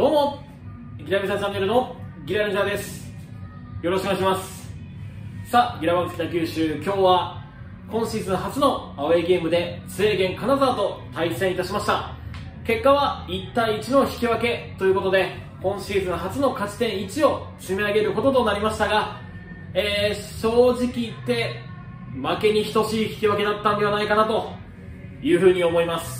どうもギラビサチャンネルのギラレンジャーです。よろしくお願いします。さあギラバンク北九州今日は今シーズン初のアウェーゲームで制限金沢と対戦いたしました。結果は1対1の引き分けということで今シーズン初の勝ち点1を積み上げることとなりましたが、えー、正直言って負けに等しい引き分けだったんではないかなというふうに思います。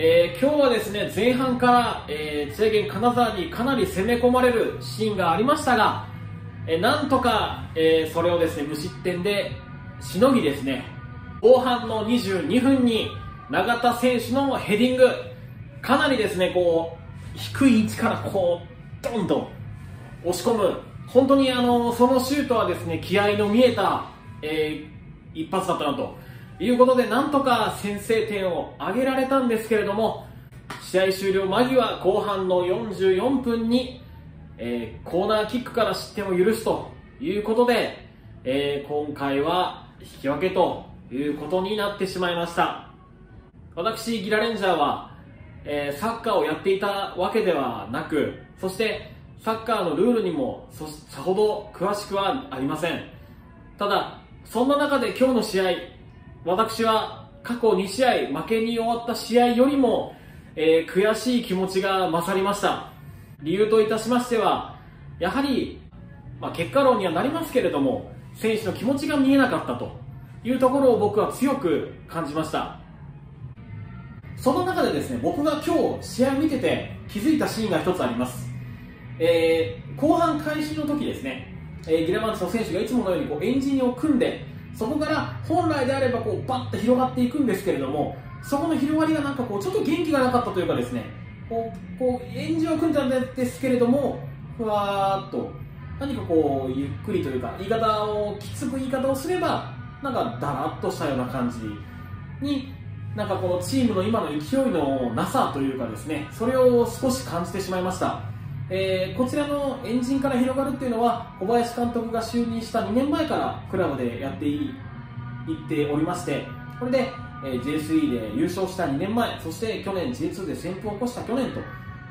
えー、今日はですね前半から、えー、制限金沢にかなり攻め込まれるシーンがありましたが、えー、なんとか、えー、それをですね無失点でしのぎですね後半の22分に永田選手のヘディングかなりですねこう低い位置からこうどんどん押し込む。本当にあのそのシュートはですね気合の見えた、えー、一発だったなと。いうことで、なんとか先制点を挙げられたんですけれども、試合終了間際、後半の44分に、えー、コーナーキックから失点を許すということで、えー、今回は引き分けということになってしまいました。私、ギラレンジャーは、えー、サッカーをやっていたわけではなく、そしてサッカーのルールにもさほど詳しくはありません。ただ、そんな中で今日の試合、私は過去2試合負けに終わった試合よりも、えー、悔しい気持ちが勝りました。理由といたしましてはやはり、まあ、結果論にはなりますけれども選手の気持ちが見えなかったというところを僕は強く感じました。その中でですね僕が今日試合を見てて気づいたシーンが一つあります、えー、後半開始の時ですね、えー、ギラマンツの選手がいつものようにこうエンジンを組んでそこから本来であればこうバッと広がっていくんですけれどもそこの広がりがなんかこうちょっと元気がなかったというかですねこうこうエンジンを組んだんですけれどもふわーっと何かこうゆっくりというか言い方をきつく言い方をすればなんかだらっとしたような感じになんかこのチームの今の勢いのなさというかですねそれを少し感じてしまいました。えー、こちらのエンジンから広がるっていうのは小林監督が就任した2年前からクラブでやっていっておりましてこれで、えー、J3 で優勝した2年前そして去年 J2 で旋風を起こした去年と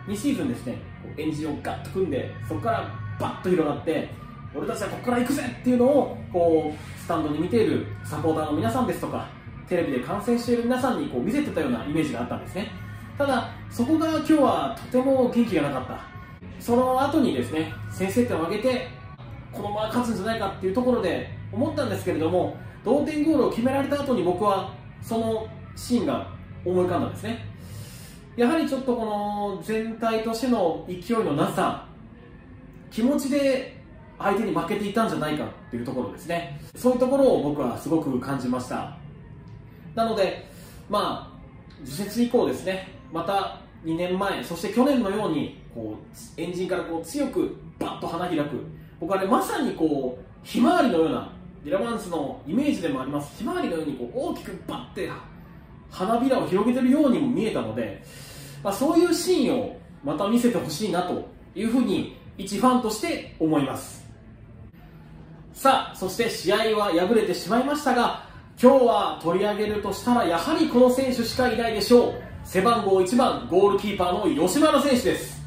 2シーズンですねエンジンをガッと組んでそこからバッと広がって俺たちはここから行くぜっていうのをこうスタンドに見ているサポーターの皆さんですとかテレビで観戦している皆さんにこう見せてたようなイメージがあったんですね。ただそこが今日はとても元気がなかった。その後にですね先制点を挙げてこのまま勝つんじゃないかっていうところで思ったんですけれども同点ゴールを決められた後に僕はそのシーンが思い浮かんだんですね。やはりちょっとこの全体としての勢いのなさ気持ちで相手に負けていたんじゃないかっていうところですね。そういうところを僕はすごく感じました。なのでまあ次節以降ですねまた2年前そして去年のようにこうエンジンからこう強くバッと花開く。僕はねまさにこうひまわりのようなディラマンスのイメージでもあります。ひまわりのようにこう大きくバッて花びらを広げてるようにも見えたので、まあ、そういうシーンをまた見せてほしいなというふうに一ファンとして思います。さあそして試合は敗れてしまいましたが今日は取り上げるとしたらやはりこの選手しかいないでしょう。背番号1番ゴールキーパーの吉丸選手です。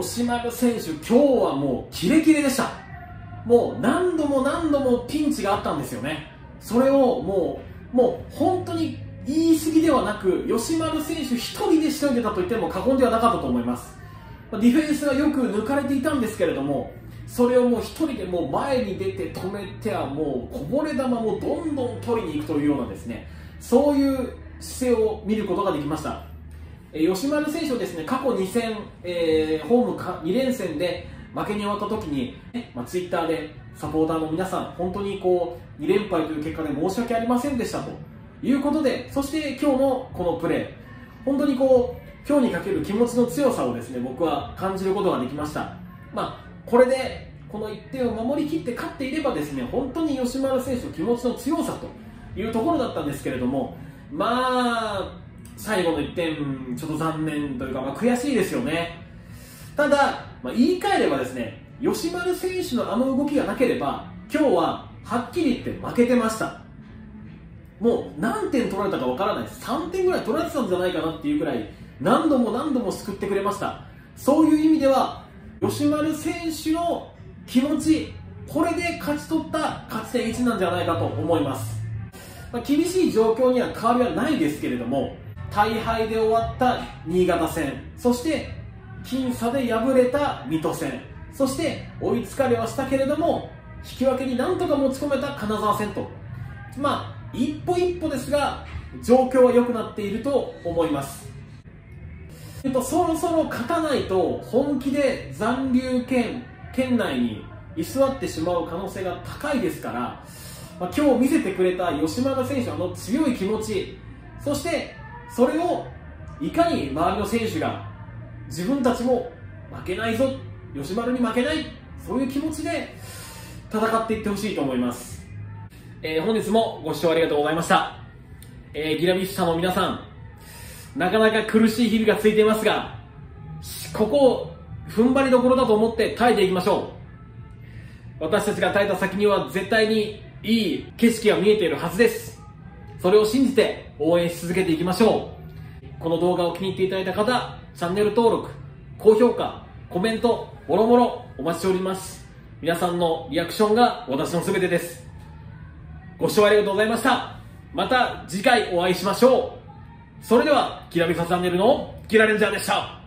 吉丸選手、今日はもうキレキレでした。もう何度も何度もピンチがあったんですよね。それをもう、もう本当に言い過ぎではなく、吉丸選手1人でしのいでたと言っても過言ではなかったと思います。ディフェンスがよく抜かれていたんですけれども、それをもう1人でもう前に出て止めてはもうこぼれ球もどんどん取りに行くというようなですね、そういう姿勢を見ることができました。吉丸選手をですね過去2戦、えー、ホームか2連戦で負けに終わった時に、まあ、ツイッターでサポーターの皆さん本当にこう2連敗という結果で申し訳ありませんでしたと。いうことでそして今日のこのプレー。本当にこう今日にかける気持ちの強さをですね僕は感じることができました、まあ、これでこの1点を守りきって勝っていればですね本当に吉丸選手の気持ちの強さというところだったんですけれどもまあ最後の1点、ちょっと残念というか、まあ、悔しいですよね。ただ、まあ、言い換えればですね、吉丸選手のあの動きがなければ、今日ははっきり言って負けてました。もう何点取られたかわからない。3点ぐらい取られてたんじゃないかなっていうぐらい、何度も何度も救ってくれましたそういう意味では吉丸選手の気持ちこれで勝ち取った勝ち点1なんじゃないかと思います、まあ、厳しい状況には変わりはないですけれども大敗で終わった新潟戦。そして僅差で敗れた水戸戦。そして追いつかれはしたけれども引き分けになんとか持ち込めた金沢戦と。まあ一歩一歩ですが状況は良くなっていると思います。そろそろ勝たないと本気で残留圏圏内に居座ってしまう可能性が高いですから、まあ、今日見せてくれた吉村選手の強い気持ちそしてそれをいかに周りの選手が自分たちも負けないぞ吉丸に負けないそういう気持ちで戦っていってほしいと思います、えー、本日もご視聴ありがとうございました、えー、ギラビッシャの皆さんなかなか苦しい日々が続いていますがここを踏ん張りどころだと思って耐えていきましょう。私たちが耐えた先には絶対にいい景色が見えているはずです。それを信じて応援し続けていきましょう。この動画を気に入っていただいた方チャンネル登録高評価コメントもろもろお待ちしております。皆さんのリアクションが私の全てです。ご視聴ありがとうございました。また次回お会いしましょう。それでは、キラビサチャンネルのキラレンジャーでした。